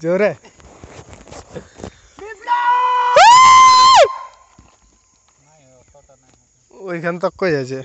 জোরে। ওইখান তক কই আছে?